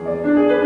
Música